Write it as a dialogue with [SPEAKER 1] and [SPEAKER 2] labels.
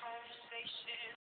[SPEAKER 1] conversation